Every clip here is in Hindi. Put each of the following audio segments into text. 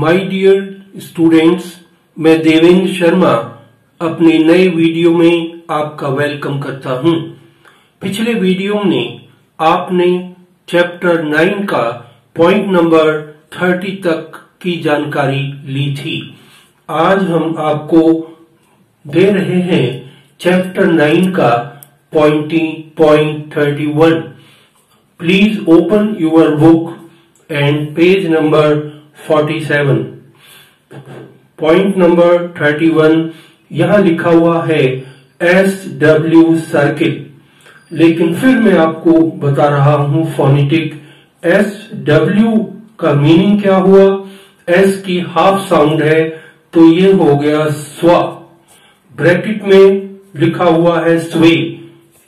माय डियर स्टूडेंट्स मैं देवेंद्र शर्मा अपने नए वीडियो में आपका वेलकम करता हूँ। पिछले वीडियो में आपने चैप्टर नाइन का पॉइंट नंबर थर्टी तक की जानकारी ली थी आज हम आपको दे रहे हैं चैप्टर नाइन का pointy point thirty one please open your book and page number forty seven point number thirty one यहाँ लिखा हुआ है एस डब्ल्यू सर्किल लेकिन फिर मैं आपको बता रहा हूँ फोनेटिक एस डब्ल्यू का मीनिंग क्या हुआ? एस की हाफ़ साउंड है तो ये हो गया स्व. ब्रैकेट में लिखा हुआ है स्वे.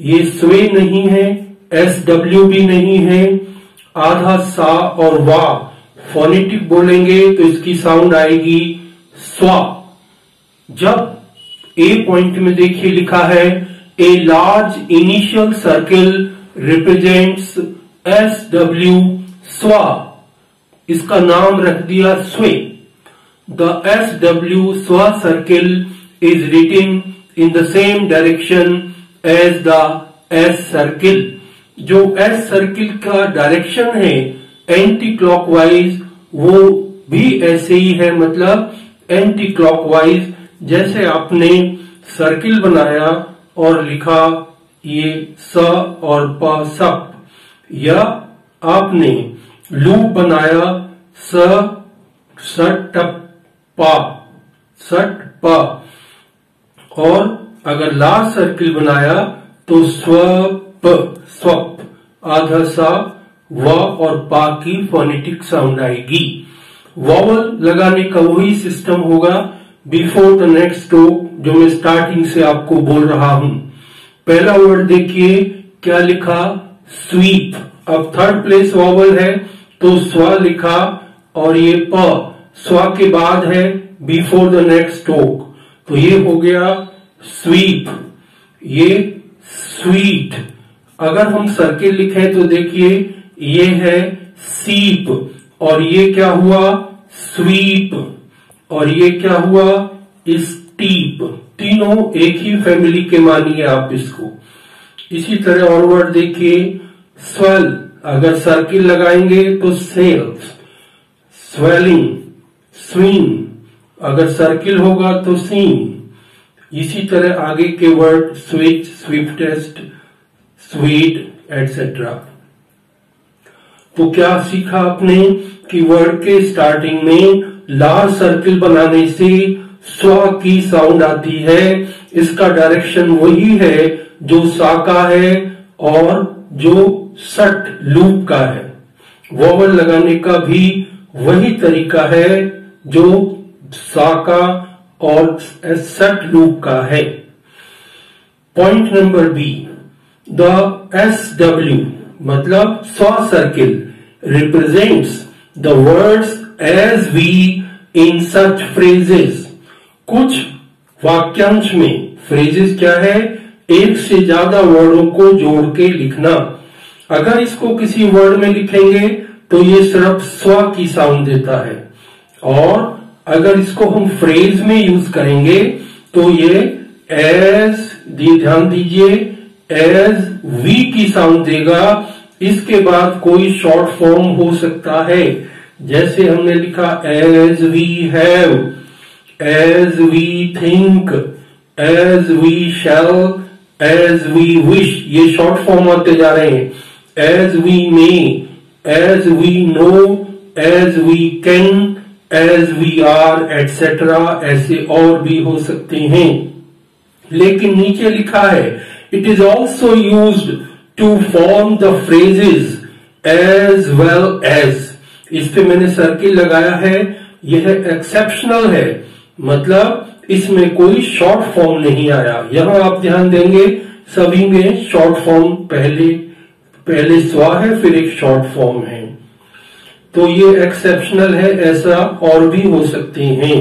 ये स्वे नहीं है एस डब्ल्यू भी नहीं है. आधा सा और वा. फोनेटिक बोलेंगे तो इसकी साउंड आएगी स्वा। जब ए पॉइंट में देखिए लिखा है a large initial circle represents S W swa. इसका नाम रख दिया स्वे। The S W swa circle is written in the same direction as the S circle जो एस सर्किल का डायरेक्शन है एंटी क्लॉकवाइज वो भी ऐसे ही है मतलब एंटी क्लॉकवाइज जैसे आपने सर्किल बनाया और लिखा ये स और प सप या आपने लूप बनाया स, सट पा, सट प, और अगर लास्ट सर्किल बनाया तो स्वप स्वप, आधा सा व और पा की फोनेटिक साउंड आएगी। वॉवल लगाने का वही सिस्टम होगा बिफोर द नेक्स्ट स्ट्रोक जो मैं स्टार्टिंग से आपको बोल रहा हूँ। पहला वर्ड देखिए, क्या लिखा? स्वीप अब थर्ड प्लेस वॉवल है तो स्व लिखा और ये प। स्व के बाद है बिफोर द नेक्स्ट स्ट्रोक तो ये हो गया स्वीप ये स्वीट अगर हम सर्किल लिखें तो देखिए ये है सीप, और ये क्या हुआ? स्वीप। और ये क्या हुआ? स्टीप। तीनों एक ही फैमिली के मानिए आप इसको। इसी तरह और वर्ड देखिए स्वेल अगर सर्किल लगाएँगे तो सेल्स स्वेलिंग स्विंग अगर सर्किल होगा तो सीन इसी तरह आगे के word switch swiftest sweet etcetera तो क्या सीखा आपने कि वर्ड के स्टार्टिंग में लार्ज सर्किल बनाने से स्व की साउंड आती है? इसका डायरेक्शन वही है जो सा का है और जो सट लूप का है। वोवल लगाने का भी वही तरीका है जो सा का और सट लूप का है। Point number B the S W मतलब सौ circle represents the words as we in such phrases कुछ वाक्यांश में फ्रेजेस क्या है? एक से ज़्यादा वर्डों को जोड़ के लिखना। अगर इसको किसी वर्ड में लिखेंगे तो ये सिर्फ़ स्व की साउंड देता है। और अगर इसको हम फ्रेज में यूज़ करेंगे तो ये एज ध्यान दीजिए एज वी की साउंड देगा। इसके बाद कोई शॉर्ट फॉर्म हो सकता है। जैसे हमने लिखा as we have as we think as we shall as we wish ये शॉर्ट फॉर्म आते जा रहे हैं। As we may as we know as we can as we are etcetera ऐसे और भी हो सकते हैं। लेकिन नीचे लिखा है it is also use to form the phrases as well as इस पे मैंने सर्किल लगाया है, यह एक्सेप्शनल है। मतलब इसमें कोई शॉर्ट फॉर्म नहीं आया। यहाँ आप ध्यान देंगे, सभी में शॉर्ट फॉर्म पहले पहले स्वा है, फिर एक शॉर्ट फॉर्म है। तो ये एक्सेप्शनल है, ऐसा और भी हो सकते हैं।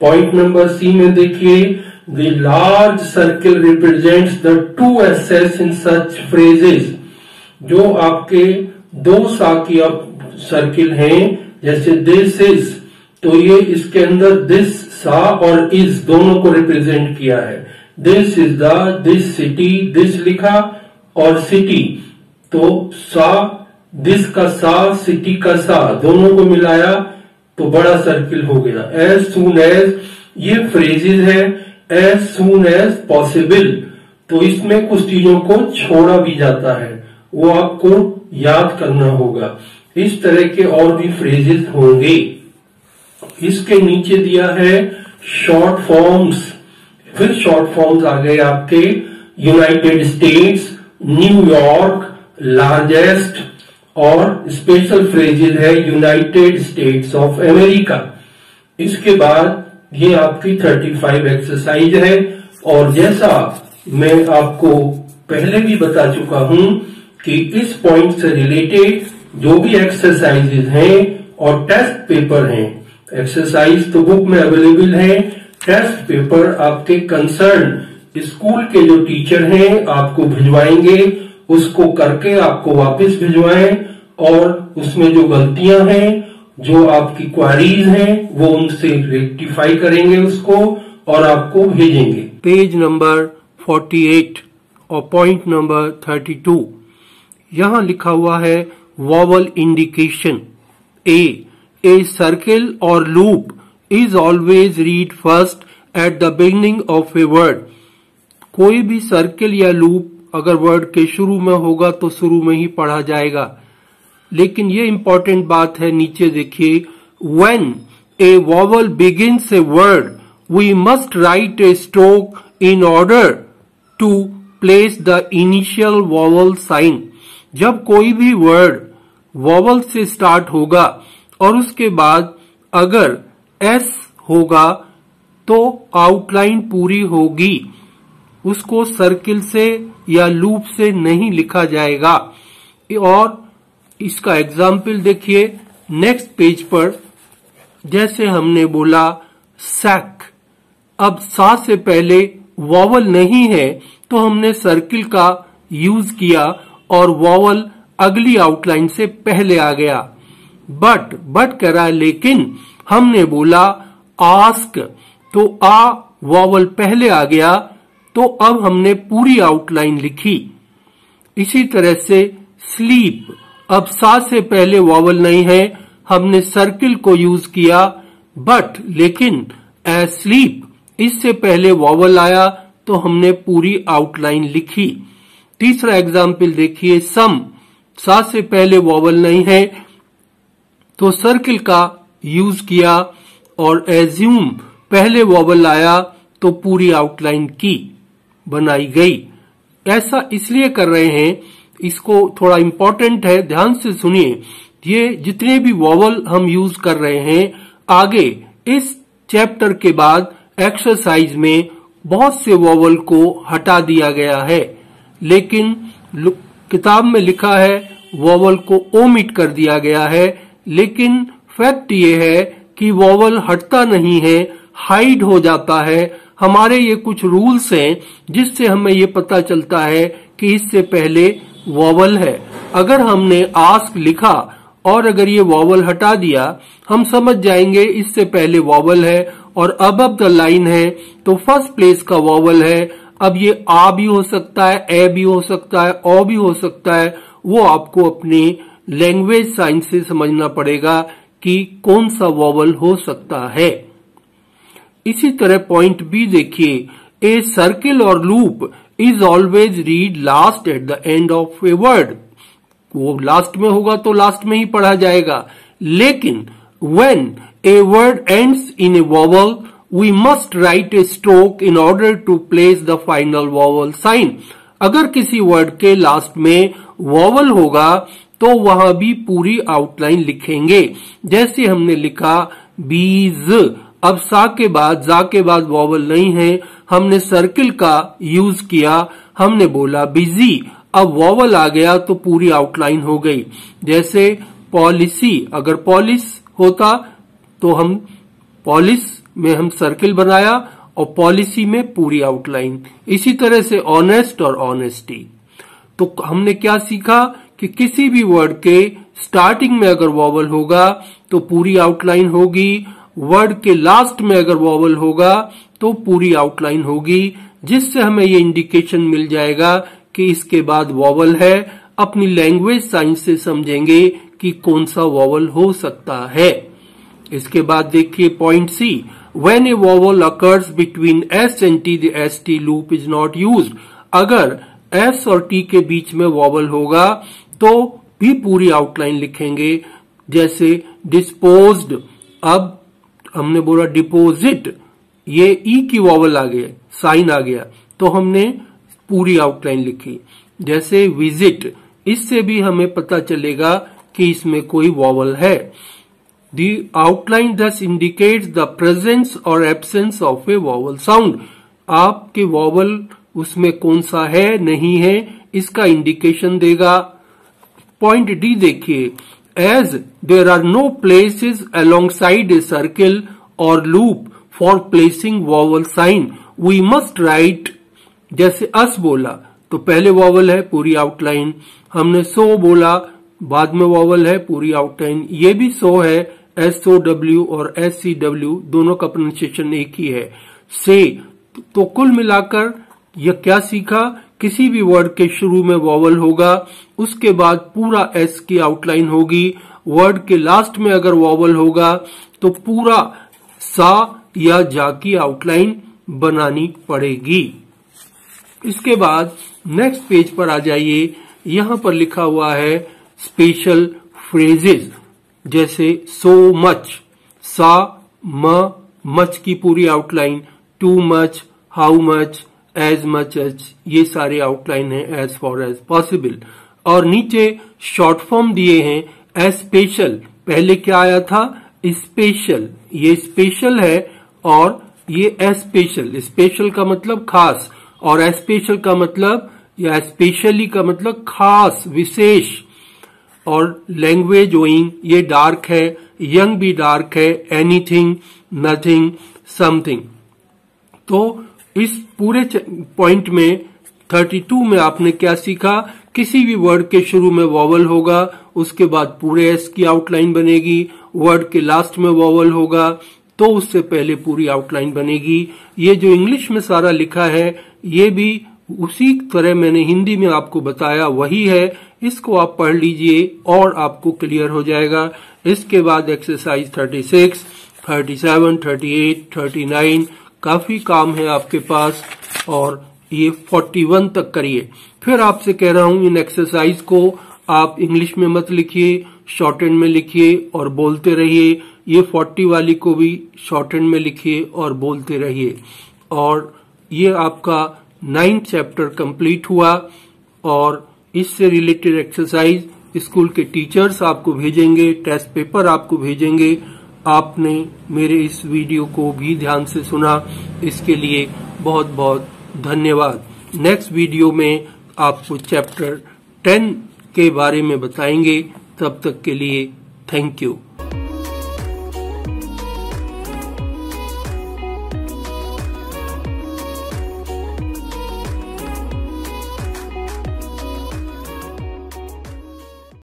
पॉइंट नंबर सी में देखिए the large circle represents the two esses in such phrases जो आपके दो सा की सर्किल हैं, जैसे दिस इज़ तो ये इसके अंदर दिस सा और इस दोनों को रिप्रेजेंट किया है। This is the this city this लिखा और सिटी तो सा दिस का सा सिटी का सा, दोनों को मिलाया तो बड़ा सर्किल हो गया। एज सुन एज ये फ्रेजेज है एज सुन एज पॉसिबल तो इसमें कुछ चीज़ों को छोड़ा भी जाता है। वो आपको याद करना होगा। इस तरह के और भी फ्रेजेस होंगे। इसके नीचे दिया है शॉर्ट फॉर्म्स फिर शॉर्ट फॉर्म्स आ गए आपके। United States New York largest और स्पेशल फ्रेजेज है यूनाइटेड स्टेट्स ऑफ़ अमेरिका इसके बाद ये आपकी 35 एक्सरसाइज है। और जैसा मैं आपको पहले भी बता चुका हूँ कि इस पॉइंट से रिलेटेड जो भी एक्सरसाइजेज हैं और टेस्ट पेपर हैं एक्सरसाइज तो बुक में अवेलेबल है। टेस्ट पेपर आपके कंसर्न स्कूल के जो टीचर हैं, आपको भिजवाएँगे, उसको करके आपको वापस भिजवाएँ और उसमें जो गलतियाँ हैं जो आपकी क्वारीज हैं, वो उनसे रेक्टिफाई करेंगे उसको और आपको भेजेंगे। पेज नंबर 48 और पॉइंट नंबर 32 यहाँ लिखा हुआ है vowel indication a a circle और loop is always read first at the beginning of a word कोई भी सर्किल या लूप अगर वर्ड के शुरू में होगा तो शुरू में ही पढ़ा जाएगा। लेकिन ये इंपॉर्टेंट बात है, नीचे देखिए when a vowel begins a word we must write a stroke in order to place the initial vowel sign जब कोई भी वर्ड वॉवल से स्टार्ट होगा और उसके बाद अगर एस होगा तो आउटलाइन पूरी होगी। उसको सर्किल से या लूप से नहीं लिखा जाएगा। और इसका एग्ज़ाम्पल देखिए नेक्स्ट पेज पर, जैसे हमने बोला सैक अब सा से पहले वॉवल नहीं है तो हमने सर्किल का यूज़ किया और वॉवल अगली आउटलाइन से पहले आ गया. बट बट करा, लेकिन हमने बोला आस्क तो आ वॉवल पहले आ गया तो अब हमने पूरी आउटलाइन लिखी. इसी तरह से स्लीप अब सा से पहले वॉवल नहीं है। हमने सर्किल को यूज़ किया, बट लेकिन ए स्लीप, इससे पहले वॉवल आया तो हमने पूरी आउटलाइन लिखी। तीसरा एग्ज़ाम्पल देखिए, सम सा से पहले वॉवल नहीं है तो सर्किल का यूज़ किया और एज्यूम, पहले वॉवल आया तो पूरी आउटलाइन की बनाई गई। ऐसा इसलिए कर रहे हैं इसको थोड़ा इम्पोर्टेंट है, ध्यान से सुनिए। ये जितने भी वॉवल हम यूज़ कर रहे हैं, आगे, इस चैप्टर के बाद एक्सरसाइज में बहुत से वॉवल को हटा दिया गया है। लेकिन किताब में लिखा है वॉवल को ओमिट कर दिया गया है। लेकिन फैक्ट ये है कि वॉवल हटता नहीं है हाइड हो जाता है। हमारे ये कुछ रूल्स हैं, जिससे हमें ये पता चलता है कि इससे पहले वॉवल है। अगर हमने आस्क लिखा और अगर ये वॉवल हटा दिया, हम समझ जाएँगे इससे पहले वॉवल है और अब अब द लाइन है तो फ़र्स्ट प्लेस का वॉवल है। अब ये आ भी हो सकता है, ए भी हो सकता है, ओ भी हो सकता है। वो आपको अपनी लैंग्वेज साइंस से समझना पड़ेगा कि कौन सा वॉवल हो सकता है। इसी तरह पॉइंट बी देखिए। ए सर्किल और loop is always read last at the end of a word वो लास्ट में होगा तो लास्ट में ही पढ़ा जाएगा। लेकिन when a word ends in a vowel we must write a stroke in order to place the final vowel sign अगर किसी वर्ड के लास्ट में वॉवल होगा तो वहाँ भी पूरी आउटलाइन लिखेंगे। जैसे हमने लिखा बीज अब सा के बाद जा के बाद वॉवल नहीं है। हमने सर्किल का यूज़ किया। हमने बोला बिज़ी अब वॉवल आ गया तो पूरी आउटलाइन हो गई। जैसे पॉलिसी अगर पॉलिस होता तो हम पॉलिस में हम सर्किल बनाया और पॉलिसी में पूरी आउटलाइन इसी तरह से ऑनेस्ट और ऑनेस्टी तो हमने क्या सीखा कि किसी भी वर्ड के स्टार्टिंग में अगर वॉवल होगा तो पूरी आउटलाइन होगी। वर्ड के लास्ट में अगर वॉवल होगा तो पूरी आउटलाइन होगी, जिससे हमें ये इंडिकेशन मिल जाएगा कि इसके बाद वॉवल है। अपनी लैंग्वेज साइंस से समझेंगे कि कौन सा वॉवल हो सकता है। इसके बाद देखिए point C when a vowel occurs between S and T the S T loop is not used अगर एस और टी के बीच में वॉवल होगा तो भी पूरी आउटलाइन लिखेंगे, जैसे डिस्पोज्ड अब हमने बोला डिपोजिट ये ई e की वॉवल आ गया साइन आ गया तो हमने पूरी आउटलाइन लिखी। जैसे विज़िट इससे भी हमें पता चलेगा कि इसमें कोई वॉवल है। The outline does indicate the presence और absence of a vowel sound आपके वॉवल उसमें कौन सा है, नहीं है, इसका इंडिकेशन देगा। पॉइंट डी देखिए। There are no places alongside a circle और loop for placing vowel sign we must write जैसे अस बोला तो पहले वॉवल है, पूरी आउटलाइन हमने सो बोला, बाद में वॉवल है, पूरी आउटलाइन ये भी सो है एस ओ डब्ल्यू और एस सी डब्ल्यू दोनों का प्रोनाउंसिएशन एक ही है. से तो कुल मिलाकर, यह क्या सीखा? किसी भी वर्ड के शुरू में वॉवल होगा, उसके बाद पूरा एस की आउटलाइन होगी। वर्ड के लास्ट में अगर वॉवल होगा तो पूरा सा या जा की आउटलाइन बनानी पड़ेगी। इसके बाद नेक्स्ट पेज पर आ जाइए। यहाँ पर लिखा हुआ है स्पेशल फ्रेजेज जैसे सो मच सा म मच की पूरी outline too much how much as much as ये सारे आउटलाइन है एज फॉर एज पॉसिबल और नीचे शॉर्ट फॉर्म दिए हैं एज स्पेशल पहले क्या आया था? स्पेशल ये स्पेशल है और ये स्पेशल स्पेशल का मतलब खास और स्पेशल का मतलब या स्पेशली का मतलब खास, विशेष. और लैंग्वेज ओइंग ये डार्क है यंग भी डार्क है एनीथिंग नथिंग समथिंग तो इस पूरे पॉइंट में 32 में आपने क्या सीखा? किसी भी वर्ड के शुरू में वॉवल होगा उसके बाद पूरे एस की आउटलाइन बनेगी वर्ड के लास्ट में वॉवल होगा तो उससे पहले पूरी आउटलाइन बनेगी। ये जो इंग्लिश में सारा लिखा है ये भी उसी तरह मैंने हिंदी में आपको बताया वही है। इसको आप पढ़ लीजिए और आपको क्लियर हो जाएगा। इसके बाद एक्सरसाइज 36, 37, 38, 39 काफ़ी काम है आपके पास और ये 41 तक करिए। फिर आपसे कह रहा हूँ, इन एक्सरसाइज को आप इंग्लिश में मत लिखिए शॉर्ट एंड में लिखिए और बोलते रहिए। ये फोर्टी वाली को भी शॉर्ट एंड में लिखिए और बोलते रहिए। और ये आपका नाइन्थ चैप्टर कंप्लीट हुआ और इससे रिलेटेड एक्सरसाइज स्कूल के टीचर्स आपको भेजेंगे टेस्ट पेपर आपको भेजेंगे आपने मेरे इस वीडियो को भी ध्यान से सुना। इसके लिए बहुत बहुत धन्यवाद। नेक्स्ट वीडियो में आपको चैप्टर टेन के बारे में बताएँगे। तब तक के लिए थैंक यू।